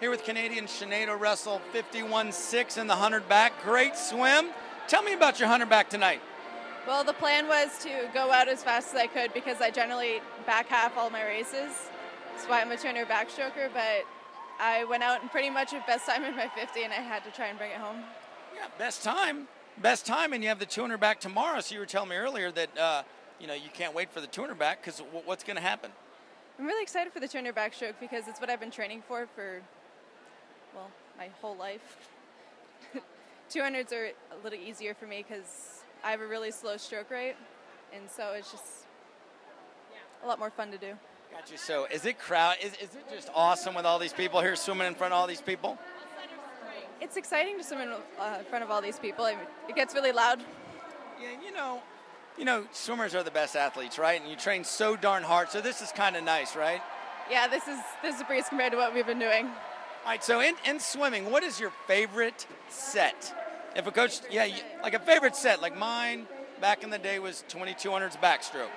Here with Canadian Sinead Russell, 51.6 in the 100 back. Great swim. Tell me about your 100 back tonight. Well, the plan was to go out as fast as I could because I generally back half all my races. That's why I'm a 200 backstroker, but I went out and pretty much at best time in my 50 and I had to try and bring it home. Yeah, best time. Best time, and you have the 200 back tomorrow. So you were telling me earlier that uh, you know you can't wait for the 200 back because what's going to happen? I'm really excited for the 200 backstroke because it's what I've been training for for well my whole life. 200s are a little easier for me because I have a really slow stroke rate, and so it's just a lot more fun to do. Got you. So is it crowd? Is, is it just awesome with all these people here swimming in front of all these people? It's exciting to swim in uh, front of all these people. I mean, it gets really loud. Yeah, you know, you know, swimmers are the best athletes, right? And you train so darn hard. So this is kind of nice, right? Yeah, this is this is a breeze compared to what we've been doing. All right. So in, in swimming, what is your favorite set? If a coach, yeah, like a favorite set, like mine back in the day was 2200s backstroke.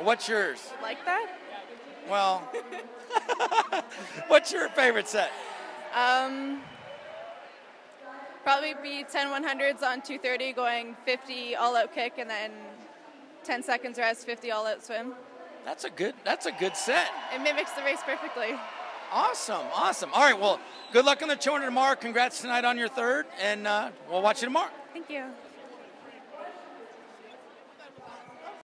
What's yours? Like that? Well, what's your favorite set? Um, probably be 10 100s on 230, going 50 all out kick, and then 10 seconds rest, 50 all out swim. That's a good. That's a good set. It mimics the race perfectly. Awesome, awesome. All right, well, good luck on the 200 tomorrow. Congrats tonight on your third, and uh, we'll watch you tomorrow. Thank you.